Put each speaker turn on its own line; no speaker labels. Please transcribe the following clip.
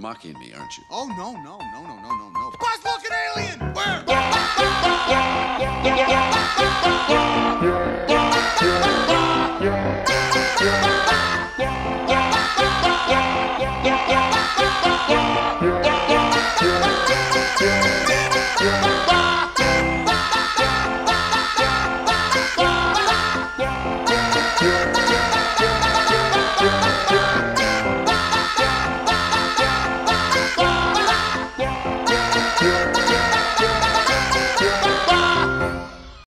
mocking me, aren't you?
Oh, no, no, no, no, no, no, no. Buzz looking alien! Where?